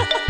Ha ha ha!